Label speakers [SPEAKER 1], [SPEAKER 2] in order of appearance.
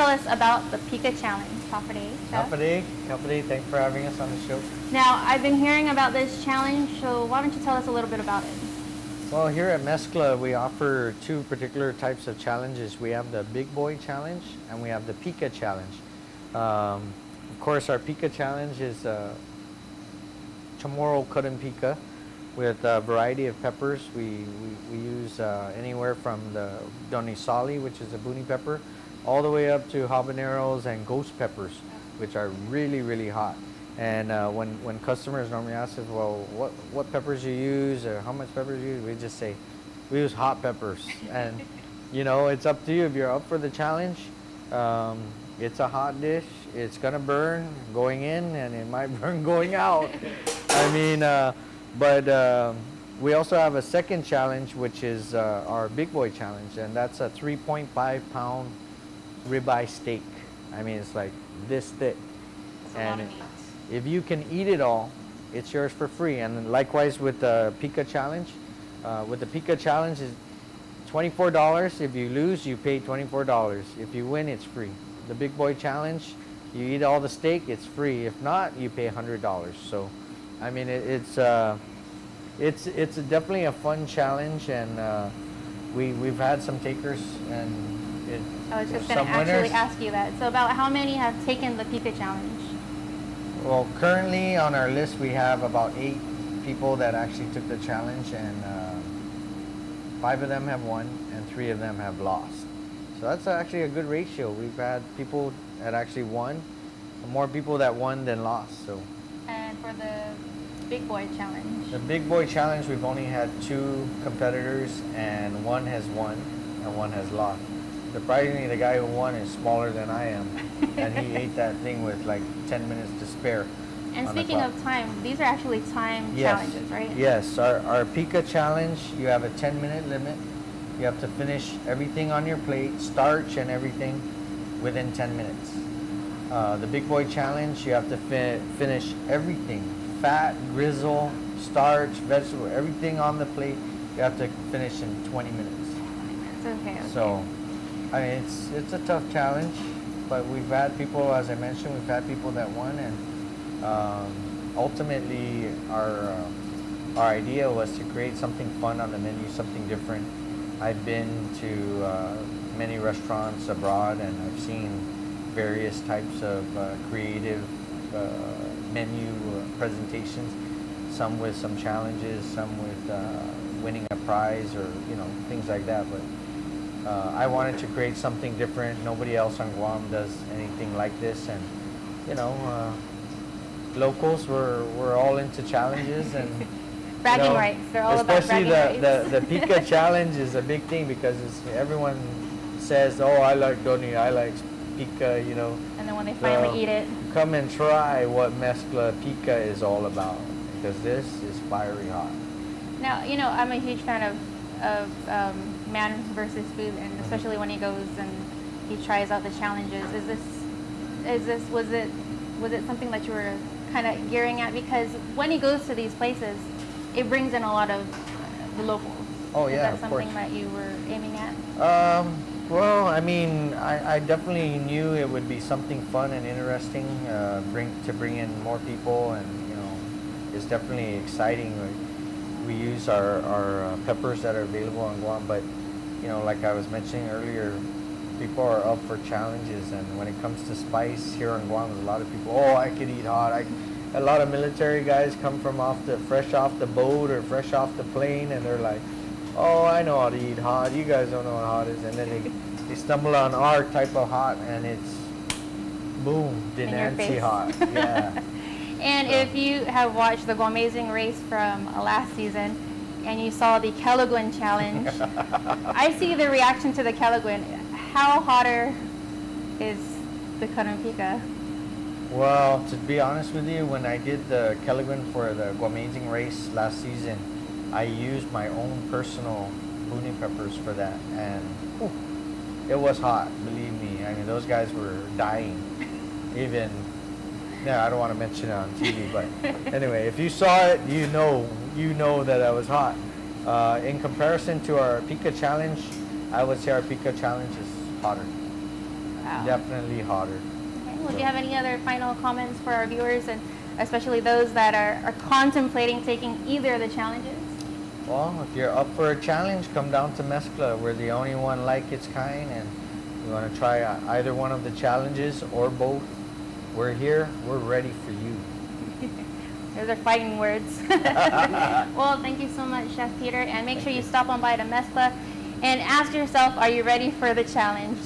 [SPEAKER 1] tell us about the Pika Challenge, Kapade?
[SPEAKER 2] Kapade, Kapade, thanks for having us on the show.
[SPEAKER 1] Now, I've been hearing about this challenge, so why don't you tell us a little bit about it?
[SPEAKER 2] Well, here at Meskla, we offer two particular types of challenges. We have the Big Boy Challenge and we have the Pika Challenge. Um, of course, our Pika Challenge is uh, Chamorro cut and pica with a variety of peppers. We, we, we use uh, anywhere from the Donisali, which is a boonie pepper, all the way up to habaneros and ghost peppers, which are really, really hot. And uh, when, when customers normally ask us, well, what, what peppers you use or how much peppers you use, we just say, we use hot peppers. and, you know, it's up to you if you're up for the challenge. Um, it's a hot dish. It's going to burn going in and it might burn going out. I mean, uh, but uh, we also have a second challenge, which is uh, our Big Boy Challenge. And that's a 3.5 pound ribeye steak. I mean, it's like this thick.
[SPEAKER 1] It's a lot of meat.
[SPEAKER 2] If you can eat it all, it's yours for free. And likewise with the Pika Challenge. Uh, with the Pika Challenge, is $24. If you lose, you pay $24. If you win, it's free. The Big Boy Challenge, you eat all the steak, it's free. If not, you pay $100. So, I mean, it, it's uh, it's it's definitely a fun challenge, and uh, we we've had some takers, and it,
[SPEAKER 1] I was just going to actually
[SPEAKER 2] winners.
[SPEAKER 1] ask you that. So about how many have taken the Pika Challenge?
[SPEAKER 2] Well, currently on our list, we have about eight people that actually took the challenge, and uh, five of them have won, and three of them have lost. So that's actually a good ratio. We've had people that actually won, more people that won than lost. So
[SPEAKER 1] And for the Big Boy Challenge?
[SPEAKER 2] the Big Boy Challenge, we've only had two competitors, and one has won, and one has lost. Surprisingly, the guy who won is smaller than I am, and he ate that thing with like 10 minutes to spare.
[SPEAKER 1] And speaking of time, these are actually time
[SPEAKER 2] Yes.
[SPEAKER 1] challenges, right?
[SPEAKER 2] Yes, our, our Pika challenge, you have a 10 minute limit. You have to finish everything on your plate, starch and everything within 10 minutes. Uh, the Big Boy challenge, you have to fi- finish everything fat, grizzle, starch, vegetable, everything on the plate, you have to finish in 20 minutes.
[SPEAKER 1] It's okay. okay.
[SPEAKER 2] So, I mean, it's it's a tough challenge, but we've had people, as I mentioned, we've had people that won, and um, ultimately, our uh, our idea was to create something fun on the menu, something different. I've been to uh, many restaurants abroad, and I've seen various types of uh, creative uh, menu uh, presentations. Some with some challenges, some with uh, winning a prize, or you know things like that. But uh, I wanted to create something different. Nobody else on Guam does anything like this, and you know, uh, locals were were all into challenges and. you
[SPEAKER 1] Bragging
[SPEAKER 2] know,
[SPEAKER 1] rights. They're all about
[SPEAKER 2] especially
[SPEAKER 1] bragging
[SPEAKER 2] the, the,
[SPEAKER 1] rights.
[SPEAKER 2] the Pika challenge is a big thing because it's, everyone says, oh, I like Doni, I like Pika, you know.
[SPEAKER 1] and then when they finally eat it,
[SPEAKER 2] Come and try what Meskla Pika is all about because this is fiery hot.
[SPEAKER 1] Now, you know, I'm a huge fan of, of um, man versus food, and
[SPEAKER 2] Mm-hmm.
[SPEAKER 1] especially when he goes and he tries out the challenges. Is this, is this, was it, was it something that you were kind of gearing at? Because when he goes to these places, it brings in a lot of the locals.
[SPEAKER 2] Oh,
[SPEAKER 1] Is
[SPEAKER 2] yeah,
[SPEAKER 1] that
[SPEAKER 2] of
[SPEAKER 1] something
[SPEAKER 2] course.
[SPEAKER 1] that you were aiming at?
[SPEAKER 2] Um, well, I mean, I, I definitely knew it would be something fun and interesting, uh, bring to bring in more people, and you know, it's definitely exciting. We, we use our our uh, peppers that are available on Guam, but you know, like I was mentioning earlier, people are up for challenges, and when it comes to spice here on Guam, there's a lot of people. Oh, I could eat hot. I, a lot of military guys come from off the fresh off the boat or fresh off the plane, and they're like, oh, I know how to eat hot. You guys don't know what hot is. And then they, they stumble on our type of hot, and it's boom,
[SPEAKER 1] In
[SPEAKER 2] Denancy hot. Yeah.
[SPEAKER 1] And if you have watched the Guamazing race from uh, last season and you saw the Kelaguen challenge, I see the reaction to the Kelaguen. How hotter is the Kanampika?
[SPEAKER 2] well, to be honest with you, when I did the Kelaguen for the Guamazing race last season, I used my own personal boonie peppers for that, and whew, it was hot. Believe me. I mean, those guys were dying. Even yeah, I don't want to mention it on TV, but anyway, if you saw it, you know, you know that I was hot. Uh, in comparison to our Pika challenge, I would say our Pika challenge is hotter.
[SPEAKER 1] Wow.
[SPEAKER 2] definitely hotter.
[SPEAKER 1] Okay. Well, do you have any other final comments for our viewers and especially those that are, are contemplating taking either of the challenges?
[SPEAKER 2] Well, if you're up for a challenge, come down to Meskla. We're the only one like its kind, and you want to try uh, either one of the challenges or both. We're here. We're ready for you.
[SPEAKER 1] Those are fighting words. well, thank you so much, Chef Peter, and make sure you stop on by to Meskla and ask yourself, are you ready for the challenge?